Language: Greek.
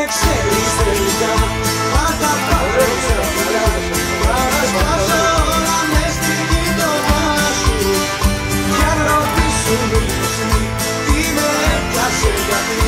με ξέρεις τελικά Αν τα πάρω ξαφνικά όλα μες στη γειτονιά σου Κι αν ρωτήσουν οι μισοί Τι με έπιασε γιατί